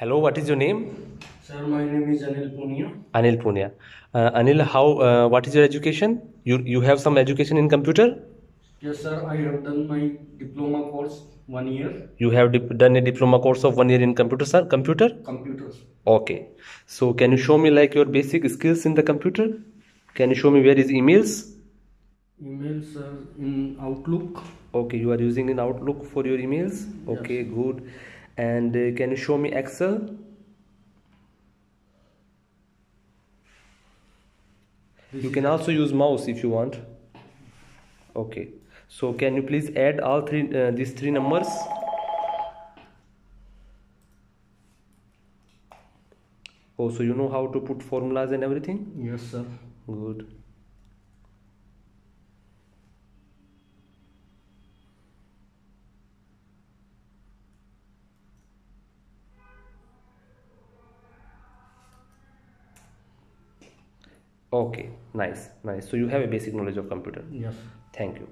Hello, what is your name? Sir, my name is Anil Punia. Anil Punia. Uh, Anil, how? Uh, what is your education? You you have some education in computer? Yes, sir, I have done my diploma course one year, You have done a diploma course of one year in computer, sir. Computer? computers. Okay. So can you show me like your basic skills in the computer? Can you show me where is emails? Emails sir, in Outlook. Okay, you are using in Outlook for your emails. Okay, good. And uh, can you show me Excel? This You can also use mouse if you want. Okay. So can you please add all three uh, these three numbers? Oh, so you know how to put formulas and everything? Yes, sir. Good. Okay, nice, nice. So you have a basic knowledge of computer. Yes. Thank you.